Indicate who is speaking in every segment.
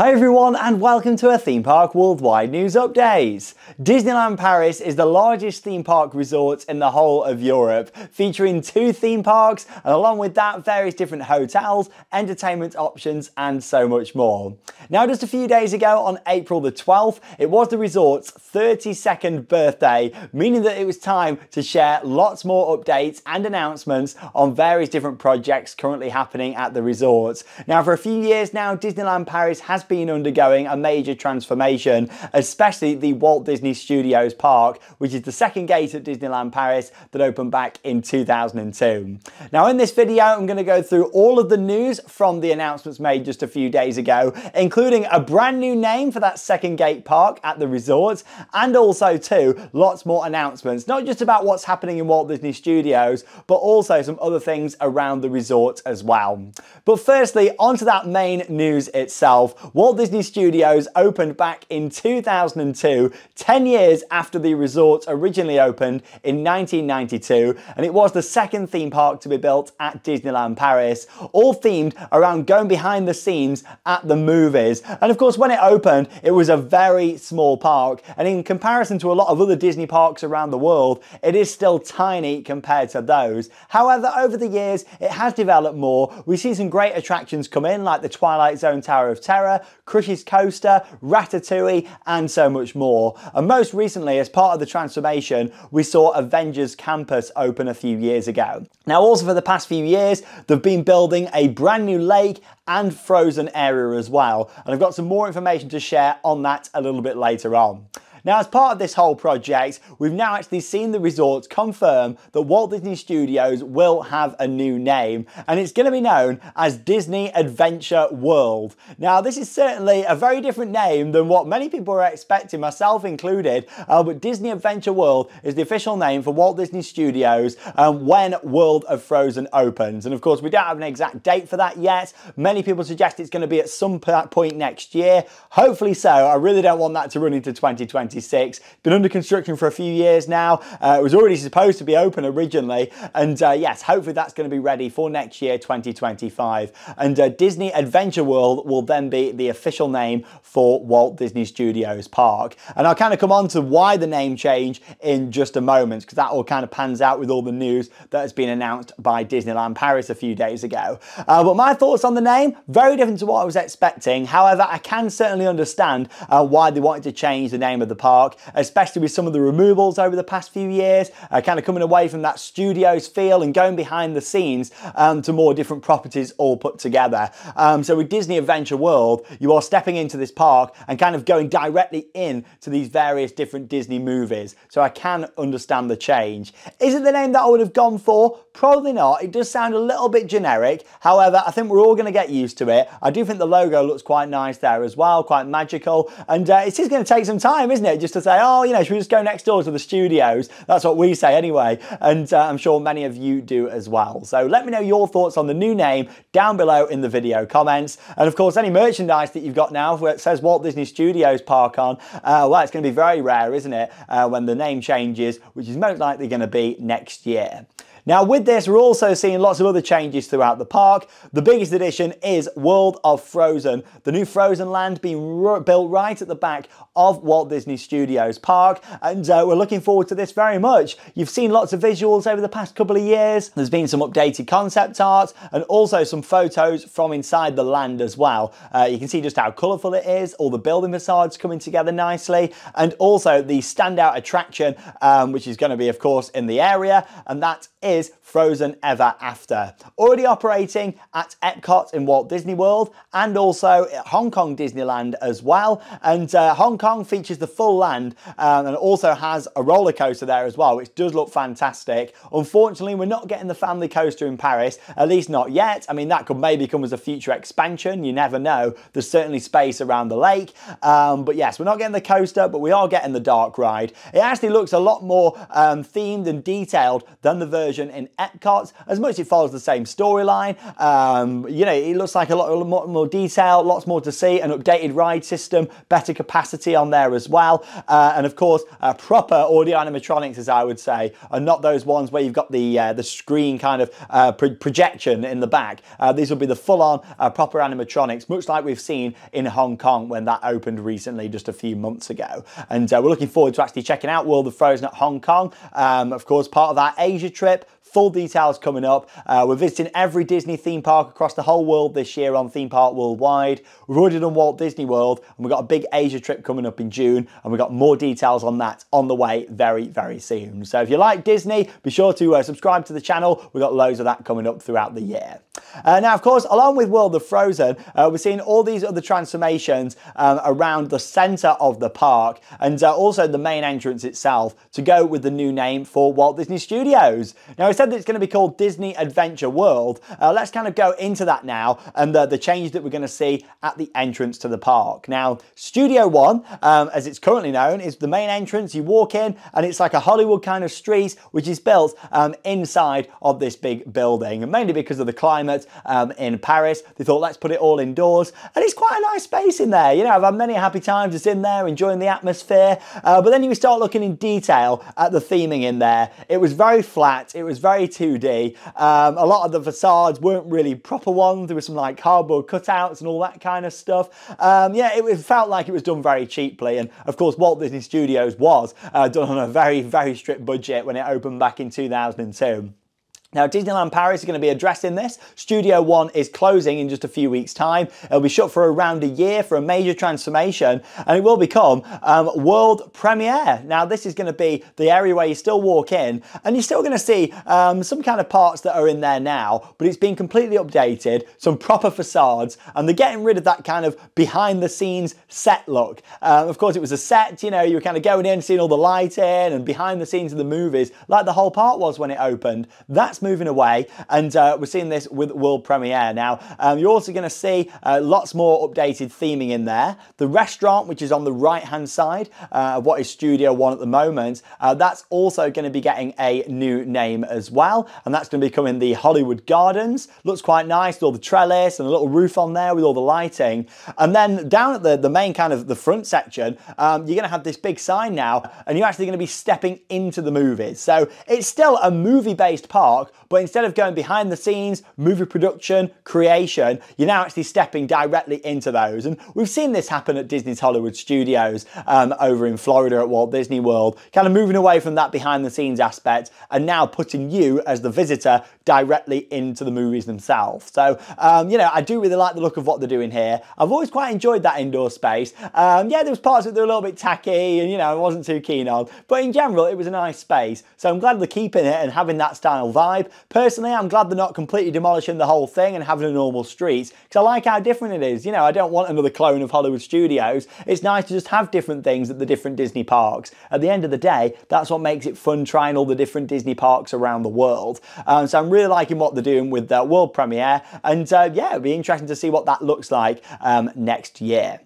Speaker 1: Hi everyone and welcome to a Theme Park Worldwide News Update. Disneyland Paris is the largest theme park resort in the whole of Europe, featuring two theme parks and along with that various different hotels, entertainment options and so much more. Now just a few days ago on April the 12th, it was the resort's 32nd birthday, meaning that it was time to share lots more updates and announcements on various different projects currently happening at the resort. Now for a few years now, Disneyland Paris has has been undergoing a major transformation, especially the Walt Disney Studios Park, which is the second gate at Disneyland Paris that opened back in 2002. Now in this video, I'm going to go through all of the news from the announcements made just a few days ago, including a brand new name for that second gate park at the resort, and also too, lots more announcements, not just about what's happening in Walt Disney Studios, but also some other things around the resort as well. But firstly, onto that main news itself. Walt Disney Studios opened back in 2002, 10 years after the resort originally opened in 1992, and it was the second theme park to be built at Disneyland Paris, all themed around going behind the scenes at the movies. And of course, when it opened, it was a very small park, and in comparison to a lot of other Disney parks around the world, it is still tiny compared to those. However, over the years, it has developed more. We've seen some great attractions come in, like the Twilight Zone Tower of Terror, Crush's Coaster, Ratatouille, and so much more. And most recently, as part of the transformation, we saw Avengers Campus open a few years ago. Now, also for the past few years, they've been building a brand new lake and frozen area as well. And I've got some more information to share on that a little bit later on. Now, as part of this whole project, we've now actually seen the resort confirm that Walt Disney Studios will have a new name, and it's going to be known as Disney Adventure World. Now, this is certainly a very different name than what many people are expecting, myself included, uh, but Disney Adventure World is the official name for Walt Disney Studios um, when World of Frozen opens. And of course, we don't have an exact date for that yet. Many people suggest it's going to be at some point next year. Hopefully so. I really don't want that to run into 2020. 2026. Been under construction for a few years now. Uh, it was already supposed to be open originally. And uh, yes, hopefully that's going to be ready for next year, 2025. And uh, Disney Adventure World will then be the official name for Walt Disney Studios Park. And I'll kind of come on to why the name change in just a moment, because that all kind of pans out with all the news that has been announced by Disneyland Paris a few days ago. Uh, but my thoughts on the name, very different to what I was expecting. However, I can certainly understand uh, why they wanted to change the name of the park, especially with some of the removals over the past few years, uh, kind of coming away from that studios feel and going behind the scenes um, to more different properties all put together. Um, so with Disney Adventure World, you are stepping into this park and kind of going directly in to these various different Disney movies. So I can understand the change. Is it the name that I would have gone for? Probably not. It does sound a little bit generic. However, I think we're all going to get used to it. I do think the logo looks quite nice there as well, quite magical. And uh, it is going to take some time, isn't it? Just to say, oh, you know, should we just go next door to the studios? That's what we say anyway. And uh, I'm sure many of you do as well. So let me know your thoughts on the new name down below in the video comments. And of course, any merchandise that you've got now where it says Walt Disney Studios Park on, uh, well, it's going to be very rare, isn't it? Uh, when the name changes, which is most likely going to be next year. Now with this, we're also seeing lots of other changes throughout the park. The biggest addition is World of Frozen, the new Frozen land being built right at the back of Walt Disney Studios Park. And uh, we're looking forward to this very much. You've seen lots of visuals over the past couple of years. There's been some updated concept art and also some photos from inside the land as well. Uh, you can see just how colourful it is, all the building facades coming together nicely, and also the standout attraction, um, which is going to be, of course, in the area, and that is Frozen Ever After. Already operating at Epcot in Walt Disney World and also at Hong Kong Disneyland as well. And uh, Hong Kong features the full land um, and also has a roller coaster there as well, which does look fantastic. Unfortunately, we're not getting the family coaster in Paris, at least not yet. I mean, that could maybe come as a future expansion. You never know. There's certainly space around the lake. Um, but yes, we're not getting the coaster, but we are getting the dark ride. It actually looks a lot more um, themed and detailed than the version version in Epcot. As much as it follows the same storyline, um, you know, it looks like a lot, more, more, detail, lots more to see, an updated ride system, better capacity on there as well, uh, and of course, uh, proper audio animatronics, as I would say, and not those ones where you've got the uh, the screen kind of uh, pro projection in the back. Uh, these will be the full-on uh, proper animatronics, much like we've seen in Hong Kong when that opened recently, just a few months ago. And we're looking forward to actually checking out World of Frozen at Hong Kong. Um, of course, part of that Asia trip, Full details coming up. Uh, we're visiting every Disney theme park across the whole world this year on Theme Park Worldwide. We've already done Walt Disney World and we've got a big Asia trip coming up in June and we've got more details on that on the way very, very soon. So if you like Disney, be sure to uh, subscribe to the channel. We've got loads of that coming up throughout the year. Uh, now, of course, along with World of Frozen, uh, we're seeing all these other transformations um, around the center of the park and uh, also the main entrance itself to go with the new name for Walt Disney Studios. Now, I said that it's going to be called Disney Adventure World. Uh, let's kind of go into that now and the, the changes that we're going to see at the entrance to the park. Now, Studio One, um, as it's currently known, is the main entrance. You walk in and it's like a Hollywood kind of street, which is built um, inside of this big building. Mainly because of the climate um, in Paris, they thought, let's put it all indoors. And it's quite a nice space in there. You know, I've had many happy times just in there, enjoying the atmosphere. Uh, but then you start looking in detail at the theming in there. It was very flat. It was very 2D. Um, a lot of the facades weren't really proper ones. There were some like cardboard cutouts and all that kind of stuff. Um, yeah, it, felt like it was done very cheaply. And of course, Walt Disney Studios was uh, done on a very, very strict budget when it opened back in 2002. Now, Disneyland Paris is going to be addressing this. Studio One is closing in just a few weeks' time. It'll be shut for around a year for a major transformation, and it will become um, world premiere. Now, this is going to be the area where you still walk in, and you're still going to see um, some kind of parts that are in there now, but it's been completely updated, some proper facades, and they're getting rid of that kind of behind-the-scenes set look. Um, of course, it was a set, you know, you were kind of going in, seeing all the lighting, and behind the scenes of the movies, like the whole park was when it opened. That's moving away, and uh, we're seeing this with world premiere. Now, um, you're also going to see uh, lots more updated theming in there. The restaurant, which is on the right-hand side uh, of what is Studio One at the moment, uh, that's also going to be getting a new name as well, and that's going to be coming the Hollywood Gardens. Looks quite nice with all the trellis and a little roof on there with all the lighting. And then down at the, the main kind of the front section, um, you're going to have this big sign now, and you're actually going to be stepping into the movies. So it's still a movie-based park, but instead of going behind the scenes, movie production, creation, you're now actually stepping directly into those. And we've seen this happen at Disney's Hollywood Studios um, over in Florida at Walt Disney World, kind of moving away from that behind the scenes aspect and now putting you as the visitor directly into the movies themselves. So, um, you know, I do really like the look of what they're doing here. I've always quite enjoyed that indoor space. Um, yeah, there was parts that were a little bit tacky and, you know, I wasn't too keen on, but in general, it was a nice space. So I'm glad they're keeping it and having that style vibe. Personally, I'm glad they're not completely demolishing the whole thing and having a normal street because I like how different it is. You know, I don't want another clone of Hollywood Studios. It's nice to just have different things at the different Disney parks. At the end of the day, that's what makes it fun trying all the different Disney parks around the world. Um, so I'm really liking what they're doing with their world premiere. And uh, yeah, it'll be interesting to see what that looks like um, next year.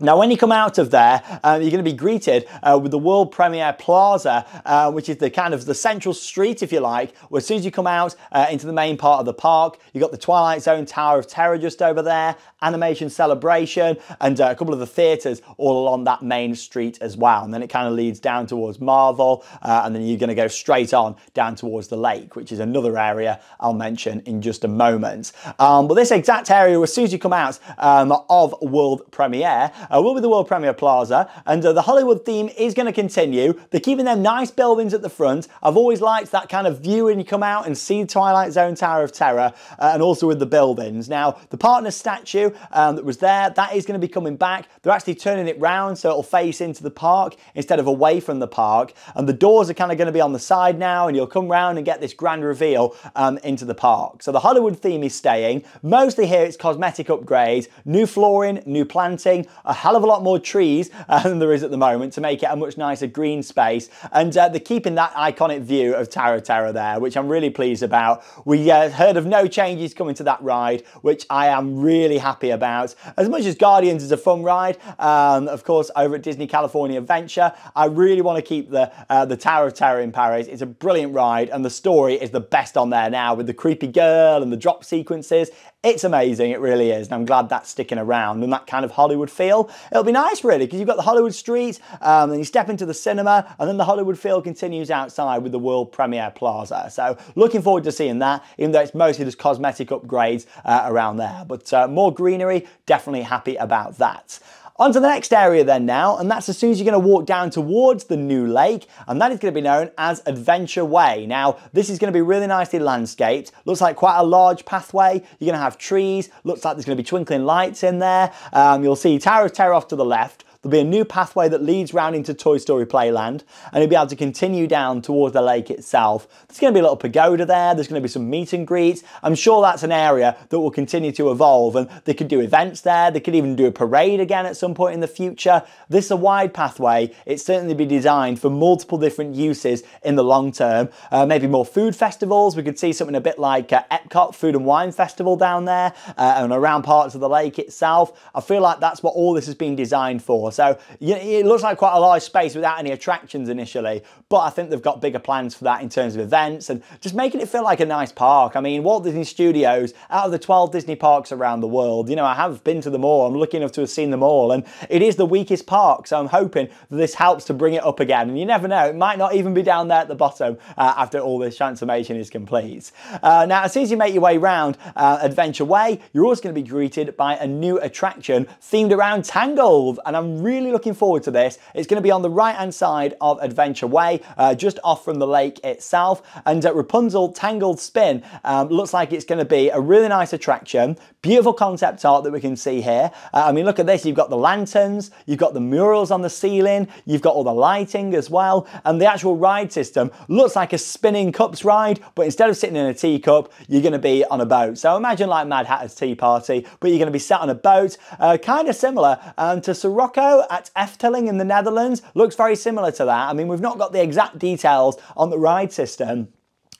Speaker 1: Now, when you come out of there, uh, you're going to be greeted uh, with the World Premiere Plaza, uh, which is the kind of the central street, if you like, where as soon as you come out uh, into the main part of the park, you've got the Twilight Zone Tower of Terror just over there, Animation Celebration, and uh, a couple of the theatres all along that main street as well. And then it kind of leads down towards Marvel, and then you're going to go straight on down towards the lake, which is another area I'll mention in just a moment. Um, but this exact area, as soon as you come out um, of World Premiere, uh, will be the World Premiere Plaza, and uh, the Hollywood theme is going to continue. They're keeping them nice buildings at the front. I've always liked that kind of view when you come out and see Twilight Zone Tower of Terror, uh, and also with the buildings. Now, the partner statue um, that was there, that is going to be coming back. They're actually turning it round so it'll face into the park instead of away from the park, and the doors are kind of going to be on the side now, and you'll come round and get this grand reveal um, into the park. So the Hollywood theme is staying. Mostly here it's cosmetic upgrades, new flooring, new planting, a hell of a lot more trees uh, than there is at the moment to make it a much nicer green space. And uh, they're keeping that iconic view of of Terror there, which I'm really pleased about. We uh, heard of no changes coming to that ride, which I am really happy about. As much as Guardians is a fun ride, um, of course, over at Disney California Adventure, I really want to keep the, uh, the Tower of Terror in Paris. It's a brilliant ride, and the story is the best on there now with the creepy girl and the drop sequences. It's amazing, it really is, and I'm glad that's sticking around and that kind of Hollywood feel. It'll be nice, really, because you've got the Hollywood streets, um, then you step into the cinema, and then the Hollywood feel continues outside with the World Premiere Plaza. So, looking forward to seeing that, even though it's mostly just cosmetic upgrades uh, around there. But uh, more greenery, definitely happy about that. On to the next area then now, and that's as soon as you're going to walk down towards the new lake, and that is going to be known as Adventure Way. Now, this is going to be really nicely landscaped. Looks like quite a large pathway. You're going to have trees. Looks like there's going to be twinkling lights in there. Um, you'll see Tower of Terror off to the left. There'll be a new pathway that leads round into Toy Story Playland, and you'll be able to continue down towards the lake itself. There's going to be a little pagoda there, there's going to be some meet and greets. I'm sure that's an area that will continue to evolve, and they could do events there, they could even do a parade again at some point in the future. This is a wide pathway, it's certainly be designed for multiple different uses in the long term. Uh, maybe more food festivals, we could see something a bit like uh, Epcot Food and Wine Festival down there, uh, and around parts of the lake itself. I feel like that's what all this has been designed for. So it looks like quite a large space without any attractions initially, but I think they've got bigger plans for that in terms of events and just making it feel like a nice park. I mean, Walt Disney Studios, out of the 12 Disney parks around the world, you know, I have been to them all. I'm lucky enough to have seen them all, and it is the weakest park, so I'm hoping that this helps to bring it up again. And you never know, it might not even be down there at the bottom uh, after all this transformation is complete. Uh, now, as soon as you make your way round uh, Adventure Way, you're also going to be greeted by a new attraction themed around Tangled, and I'm really looking forward to this. It's going to be on the right hand side of Adventure Way, uh, just off from the lake itself. And uh, Rapunzel Tangled Spin um, looks like it's going to be a really nice attraction. Beautiful concept art that we can see here. Uh, I mean, look at this. You've got the lanterns, you've got the murals on the ceiling, you've got all the lighting as well. And the actual ride system looks like a spinning cups ride, but instead of sitting in a teacup, you're going to be on a boat. So imagine like Mad Hatter's Tea Party, but you're going to be sat on a boat, uh, kind of similar um, to Sirocco at Efteling in the Netherlands. Looks very similar to that. I mean, we've not got the exact details on the ride system,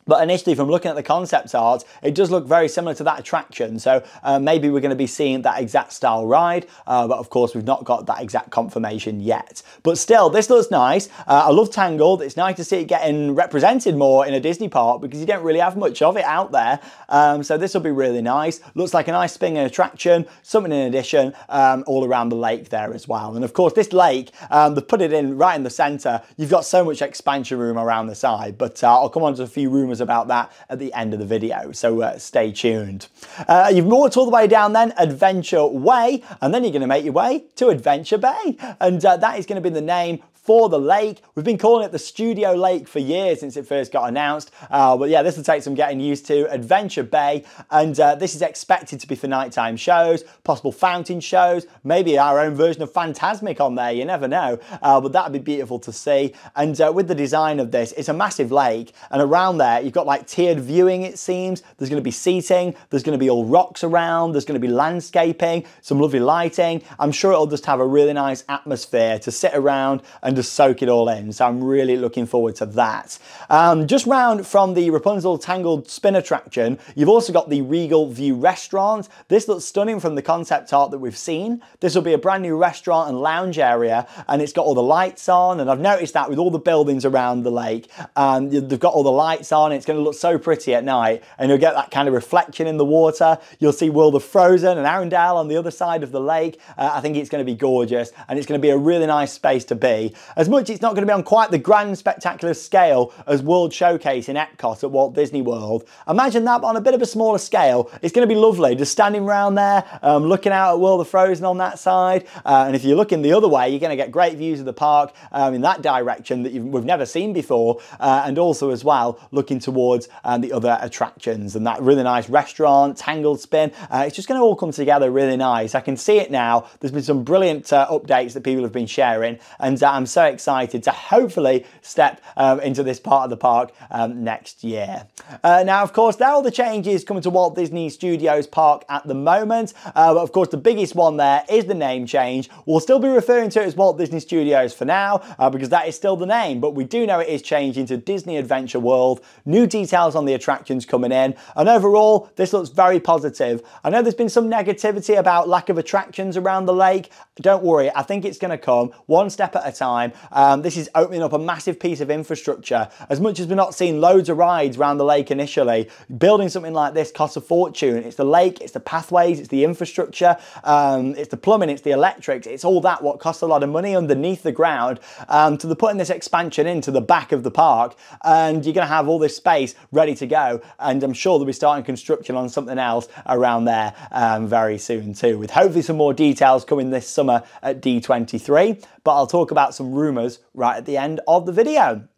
Speaker 1: but initially, from looking at the concept art, it does look very similar to that attraction. So uh, maybe we're going to be seeing that exact style ride. Uh, but of course, we've not got that exact confirmation yet. But still, this looks nice. Uh, I love Tangled. It's nice to see it getting represented more in a Disney park because you don't really have much of it out there. Um, so this will be really nice. Looks like a nice spinning attraction, something in addition, um, all around the lake there as well. And of course, this lake, um, they've put it in right in the center. You've got so much expansion room around the side. But uh, I'll come on to a few rooms about that at the end of the video, so uh, stay tuned. Uh, you've walked all the way down then, Adventure Way, and then you're going to make your way to Adventure Bay, and uh, that is going to be the name for the lake. We've been calling it the Studio Lake for years since it first got announced. Uh, but yeah, this will take some getting used to. Adventure Bay, and uh, this is expected to be for nighttime shows, possible fountain shows, maybe our own version of Fantasmic on there, you never know. Uh, but that'd be beautiful to see. And uh, with the design of this, it's a massive lake, and around there, you've got like tiered viewing, it seems. There's going to be seating, there's going to be all rocks around, there's going to be landscaping, some lovely lighting. I'm sure it'll just have a really nice atmosphere to sit around and and just soak it all in. So I'm really looking forward to that. Um, just round from the Rapunzel Tangled spin attraction, you've also got the Regal View restaurant. This looks stunning from the concept art that we've seen. This will be a brand new restaurant and lounge area, and it's got all the lights on. And I've noticed that with all the buildings around the lake, um, they've got all the lights on. It's going to look so pretty at night, and you'll get that kind of reflection in the water. You'll see World of Frozen and Arendelle on the other side of the lake. Uh, I think it's going to be gorgeous, and it's going to be a really nice space to be. As much it's not going to be on quite the grand spectacular scale as World Showcase in Epcot at Walt Disney World, imagine that on a bit of a smaller scale. It's going to be lovely just standing around there, um, looking out at World of Frozen on that side. Uh, and if you're looking the other way, you're going to get great views of the park um, in that direction that we've never seen before. Uh, and also as well, looking towards um, the other attractions and that really nice restaurant, Tangled Spin. Uh, it's just going to all come together really nice. I can see it now. There's been some brilliant uh, updates that people have been sharing and uh, I'm so excited to hopefully step um, into this part of the park um, next year. Uh, now, of course, there are all the changes coming to Walt Disney Studios Park at the moment. Uh, but of course, the biggest one there is the name change. We'll still be referring to it as Walt Disney Studios for now uh, because that is still the name. But we do know it is changing to Disney Adventure World. New details on the attractions coming in. And overall, this looks very positive. I know there's been some negativity about lack of attractions around the lake. Don't worry, I think it's going to come one step at a time. Um, this is opening up a massive piece of infrastructure. As much as we're not seeing loads of rides around the lake initially, building something like this costs a fortune. It's the lake, it's the pathways, it's the infrastructure, um, it's the plumbing, it's the electrics, it's all that what costs a lot of money underneath the ground um, to the putting this expansion into the back of the park and you're going to have all this space ready to go and I'm sure they'll be starting construction on something else around there um, very soon too with hopefully some more details coming this summer at D23 but I'll talk about some rumours right at the end of the video.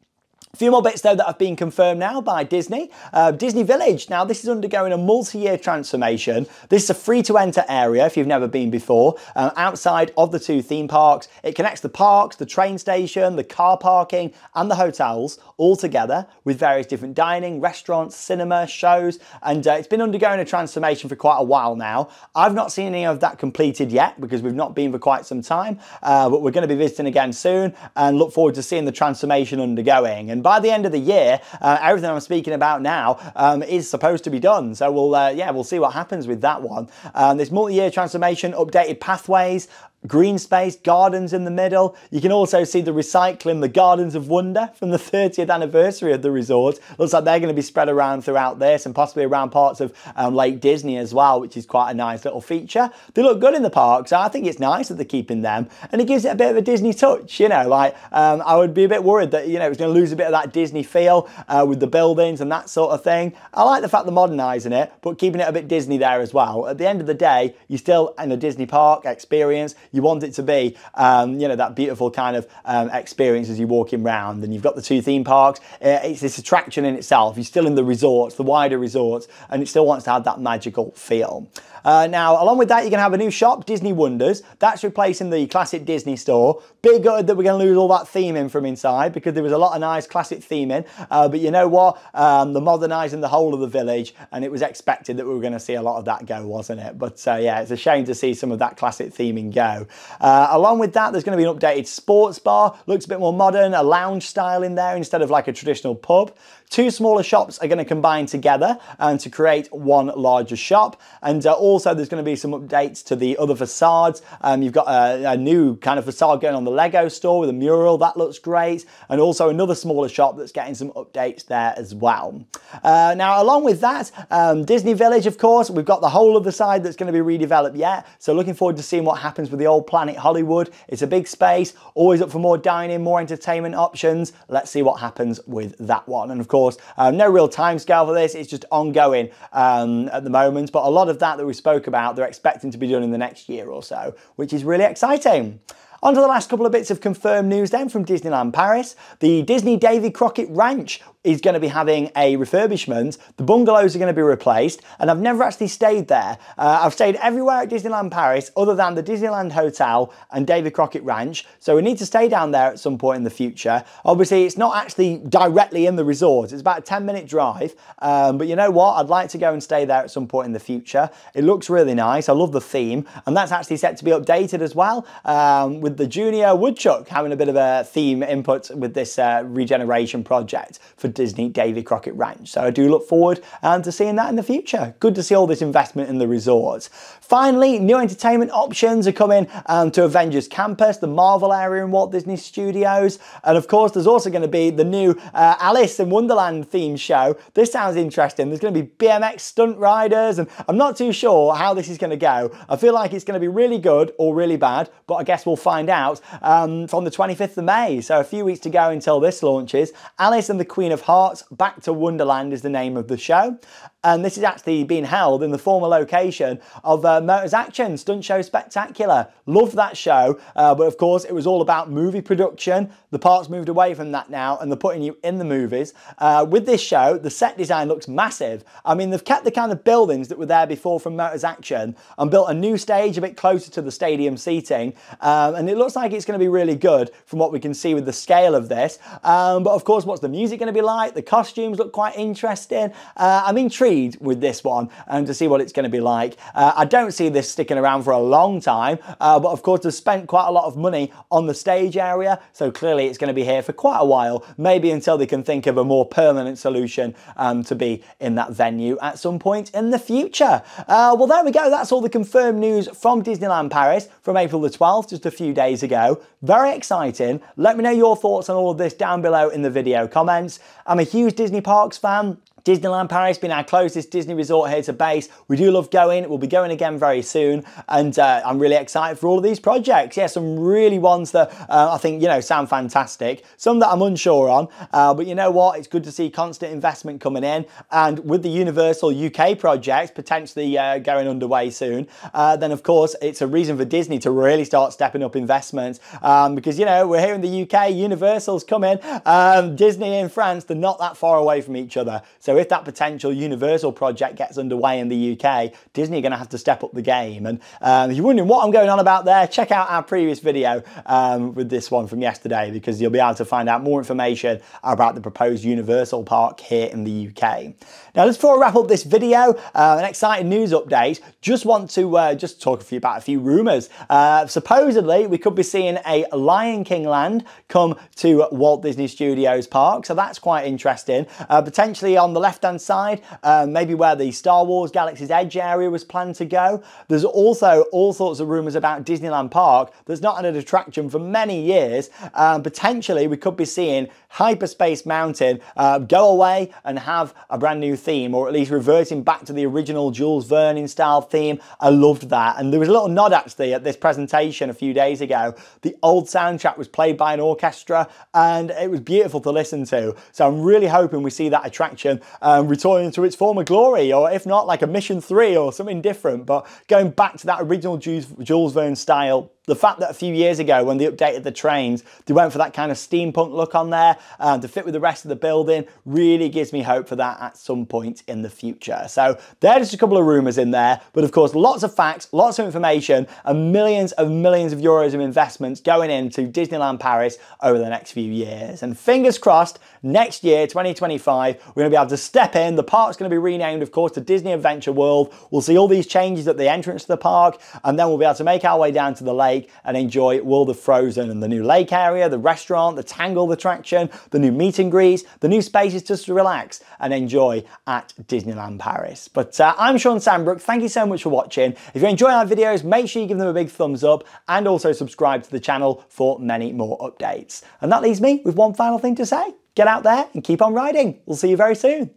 Speaker 1: A few more bits though that have been confirmed now by Disney. Uh, Disney Village, now this is undergoing a multi-year transformation. This is a free to enter area if you've never been before, uh, outside of the two theme parks. It connects the parks, the train station, the car parking and the hotels all together with various different dining, restaurants, cinema, shows and uh, it's been undergoing a transformation for quite a while now. I've not seen any of that completed yet because we've not been for quite some time, uh, but we're going to be visiting again soon and look forward to seeing the transformation undergoing. And by the end of the year, uh, everything I'm speaking about now um, is supposed to be done. So we'll, uh, yeah, we'll see what happens with that one. Um, this multi-year transformation, updated pathways, green space, gardens in the middle. You can also see the recycling, the Gardens of Wonder from the 30th anniversary of the resort. Looks like they're going to be spread around throughout this and possibly around parts of um, Lake Disney as well, which is quite a nice little feature. They look good in the park, so I think it's nice that they're keeping them. And it gives it a bit of a Disney touch, you know, like um, I would be a bit worried that, you know, it's going to lose a bit of that Disney feel uh, with the buildings and that sort of thing. I like the fact they're modernising it, but keeping it a bit Disney there as well. At the end of the day, you're still in a Disney park experience. You want it to be, um, you know, that beautiful kind of um, experience as you're walking around. And you've got the two theme parks. Uh, it's this attraction in itself. You're still in the resorts, the wider resorts, and it still wants to have that magical feel. Uh, now, along with that, you're going to have a new shop, Disney Wonders. That's replacing the classic Disney store. Big good that we're going to lose all that theming from inside because there was a lot of nice classic theming. Uh, but you know what? Um, they're modernising the whole of the village and it was expected that we were going to see a lot of that go, wasn't it? But uh, yeah, it's a shame to see some of that classic theming go. Uh, along with that, there's going to be an updated sports bar. Looks a bit more modern, a lounge style in there instead of like a traditional pub. Two smaller shops are going to combine together and to create one larger shop. And uh, also there's going to be some updates to the other facades. Um, you've got a, a, new kind of facade going on the Lego store with a mural. That looks great. And also another smaller shop that's getting some updates there as well. Uh, now, along with that, um, Disney Village, of course, we've got the whole of the side that's going to be redeveloped yet. So looking forward to seeing what happens with the old Planet Hollywood. It's a big space, always up for more dining, more entertainment options. Let's see what happens with that one. And of course. Um, no real time scale for this, it's just ongoing um, at the moment, but a lot of that that we spoke about, they're expecting to be done in the next year or so, which is really exciting. On to the last couple of bits of confirmed news then from Disneyland Paris. The Disney Davy Crockett Ranch is going to be having a refurbishment. The bungalows are going to be replaced, and I've never actually stayed there. Uh, I've stayed everywhere at Disneyland Paris other than the Disneyland Hotel and Davy Crockett Ranch, so we need to stay down there at some point in the future. Obviously, it's not actually directly in the resort. It's about a 10 minute drive, um, but you know what? I'd like to go and stay there at some point in the future. It looks really nice. I love the theme, and that's actually set to be updated as well um, with the Junior Woodchuck having a bit of a theme input with this uh, regeneration project for Disney Davy Crockett Ranch. So I do look forward um, to seeing that in the future. Good to see all this investment in the resorts. Finally, new entertainment options are coming um, to Avengers Campus, the Marvel area in Walt Disney Studios. And of course, there's also going to be the new uh, Alice in Wonderland theme show. This sounds interesting. There's going to be BMX stunt riders, and I'm not too sure how this is going to go. I feel like it's going to be really good or really bad, but I guess we'll find out um, from the 25th of May. So a few weeks to go until this launches. Alice and the Queen of Hearts, Back to Wonderland is the name of the show. And this is actually being held in the former location of uh, Motors Action Stunt Show Spectacular. Loved that show, uh, but of course it was all about movie production. The park's moved away from that now, and they're putting you in the movies. Uh, with this show, the set design looks massive. I mean, they've kept the kind of buildings that were there before from Motors Action and built a new stage a bit closer to the stadium seating, um, and it looks like it's going to be really good from what we can see with the scale of this. Um, but of course, what's the music going to be like? The costumes look quite interesting. Uh, I'm intrigued with this one and to see what it's going to be like. Uh, I don't see this sticking around for a long time, uh, but of course they've spent quite a lot of money on the stage area, so clearly it's going to be here for quite a while, maybe until they can think of a more permanent solution um, to be in that venue at some point in the future. Uh, well, there we go. That's all the confirmed news from Disneyland Paris from April the 12th, just a few days ago. Very exciting. Let me know your thoughts on all of this down below in the video comments. I'm a huge Disney Parks fan. Disneyland Paris being our closest Disney resort here to base. We do love going. We'll be going again very soon. And uh, I'm really excited for all of these projects. Yeah, some really ones that uh, I think, you know, sound fantastic. Some that I'm unsure on. Uh, but you know what? It's good to see constant investment coming in. And with the Universal UK projects potentially uh, going underway soon, uh, then of course it's a reason for Disney to really start stepping up investments. Um, because, you know, we're here in the UK, Universal's coming. Um, Disney in France, they're not that far away from each other. So so if that potential Universal project gets underway in the UK, Disney are going to have to step up the game. And um, if you're wondering what I'm going on about there, check out our previous video um, with this one from yesterday because you'll be able to find out more information about the proposed Universal Park here in the UK. Now, just before I wrap up this video, uh, an exciting news update, just want to uh, just talk a few, about a few rumours. Uh, supposedly, we could be seeing a Lion King land come to Walt Disney Studios Park, so that's quite interesting. Uh, potentially on the left-hand side, uh, maybe where the Star Wars Galaxy's Edge area was planned to go. There's also all sorts of rumours about Disneyland Park that's not had an attraction for many years. Um, potentially, we could be seeing Hyperspace Mountain uh, go away and have a brand new theme, or at least reverting back to the original Jules Verne style theme. I loved that. And there was a little nod actually at this presentation a few days ago. The old soundtrack was played by an orchestra and it was beautiful to listen to. So I'm really hoping we see that attraction um, returning to its former glory, or if not, like a Mission 3 or something different, but going back to that original Jules, Jules Verne style the fact that a few years ago when they updated the trains, they went for that kind of steampunk look on there um, to fit with the rest of the building really gives me hope for that at some point in the future. So there's just a couple of rumours in there, but of course lots of facts, lots of information and millions of millions of euros of investments going into Disneyland Paris over the next few years. And fingers crossed, next year, 2025, we're going to be able to step in. The park's going to be renamed, of course, to Disney Adventure World. We'll see all these changes at the entrance to the park and then we'll be able to make our way down to the lake lake and enjoy World of Frozen and the new lake area, the restaurant, the Tangled attraction, the new meet and greets, the new spaces just to relax and enjoy at Disneyland Paris. But uh, I'm Shawn Sanbrooke. Thank you so much for watching. If you enjoy our videos, make sure you give them a big thumbs up and also subscribe to the channel for many more updates. And that leaves me with one final thing to say. Get out there and keep on riding. We'll see you very soon.